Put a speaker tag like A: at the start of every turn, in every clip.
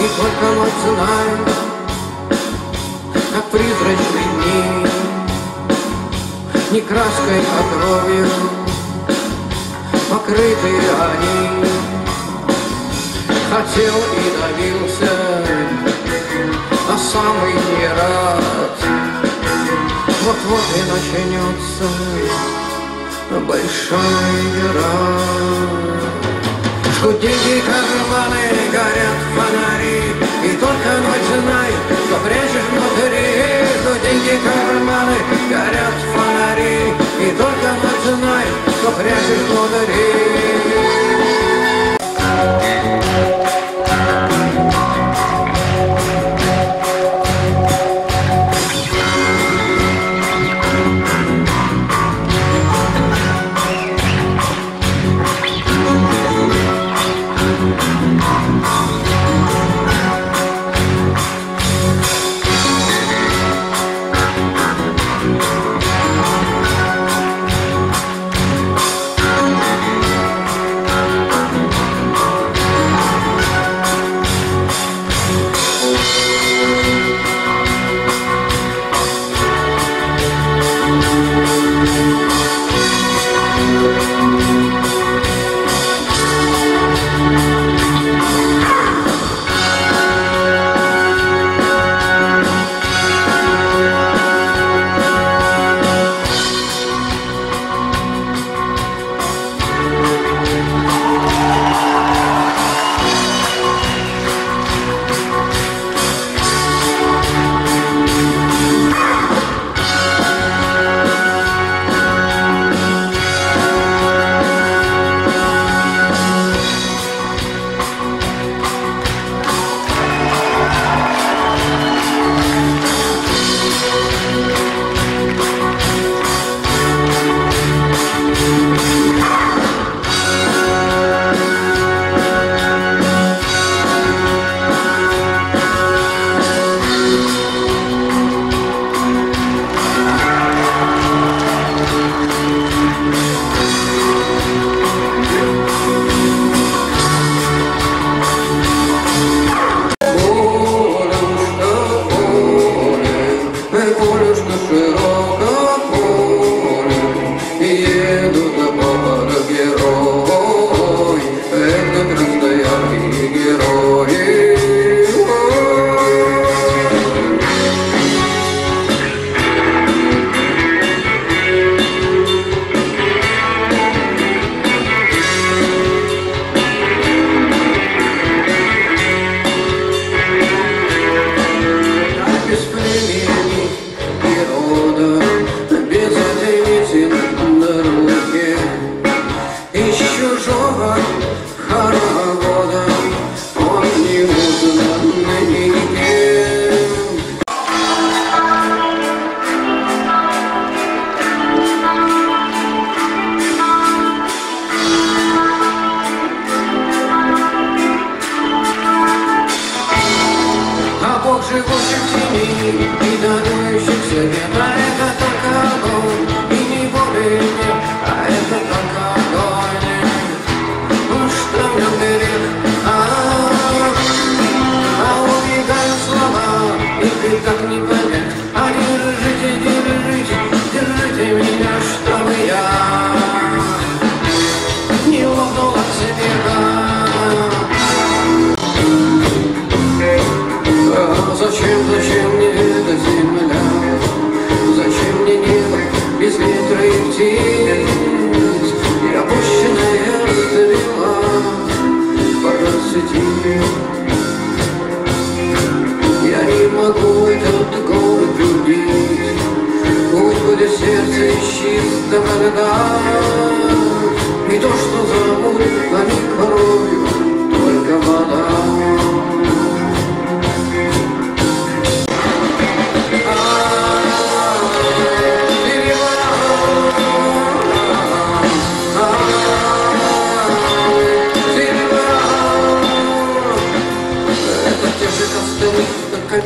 A: И только ночь знает, как призрачные дни, Не краской, а кровью покрытые они. Хотел и добился, а самый не рад. Вот-вот и начнется большая игра. Гудите карманы, горят фонари Гудите карманы, горят фонари И только ночь знает, что прячешь внутри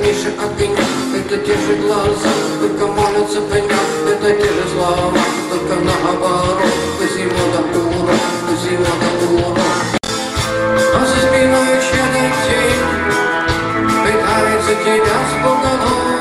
A: сильнейше от меня? Это те же глаза, только молятся меня. Это те же слова, только наоборот Всего до ура, всего до ура А за спиной чья-то тень Пытается тебя с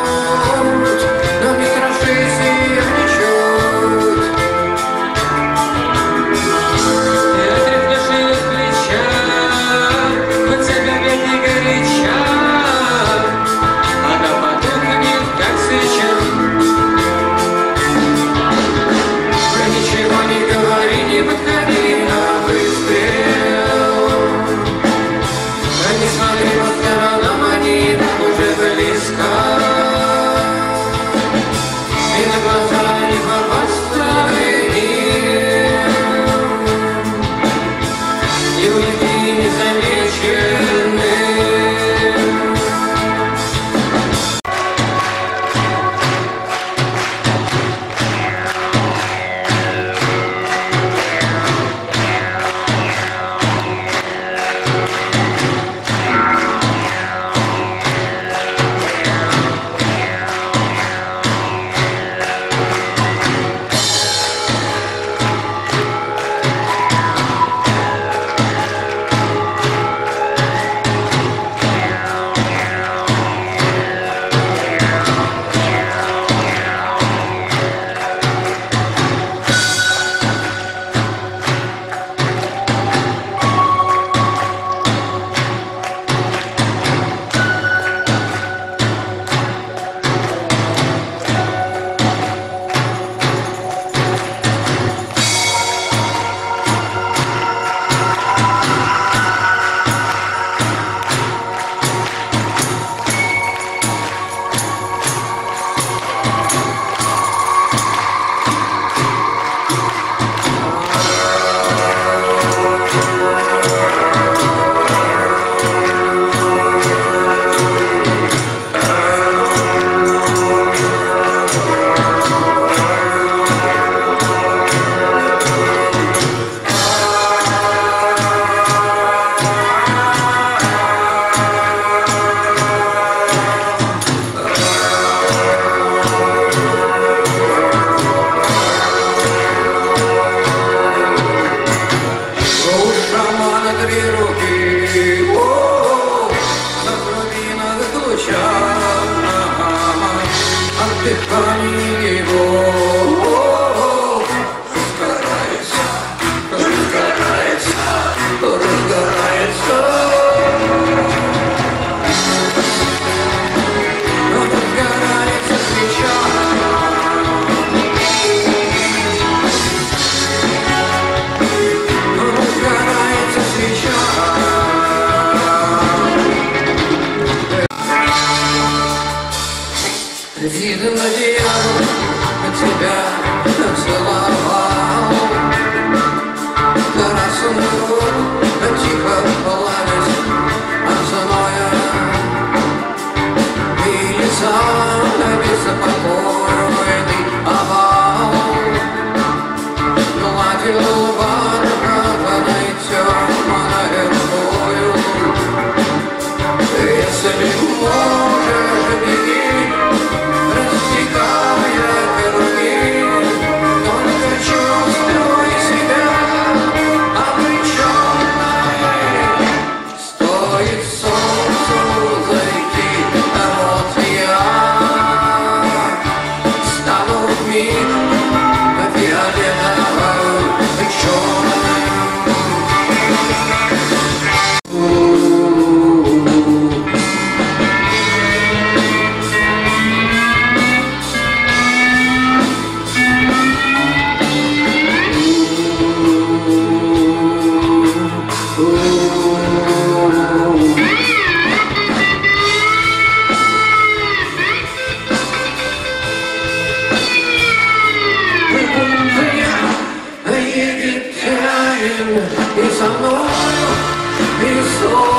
A: Isso é noio, isso